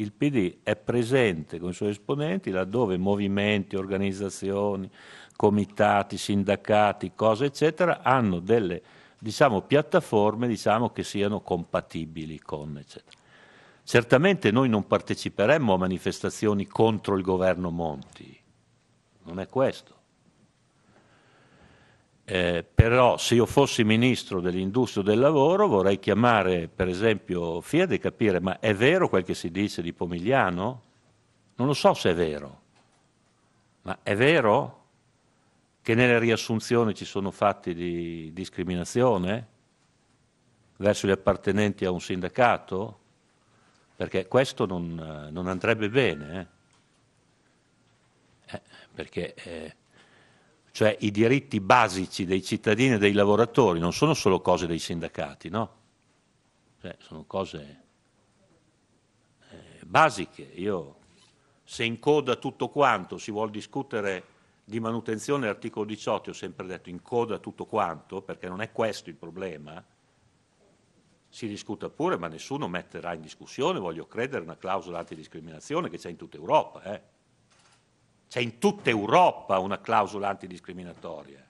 il PD è presente con i suoi esponenti laddove movimenti, organizzazioni, comitati, sindacati, cose eccetera, hanno delle diciamo, piattaforme diciamo, che siano compatibili con eccetera. Certamente noi non parteciperemmo a manifestazioni contro il governo Monti, non è questo. Eh, però se io fossi ministro dell'industria del lavoro vorrei chiamare per esempio Fiat e capire ma è vero quel che si dice di Pomigliano? Non lo so se è vero, ma è vero che nelle riassunzioni ci sono fatti di discriminazione verso gli appartenenti a un sindacato? Perché questo non, non andrebbe bene, eh? Eh, perché eh, cioè i diritti basici dei cittadini e dei lavoratori non sono solo cose dei sindacati, no? Cioè, sono cose eh, basiche. Io, se in coda tutto quanto si vuole discutere di manutenzione articolo 18, ho sempre detto in coda tutto quanto, perché non è questo il problema, si discuta pure, ma nessuno metterà in discussione, voglio credere, una clausola antidiscriminazione che c'è in tutta Europa. Eh? C'è in tutta Europa una clausola antidiscriminatoria.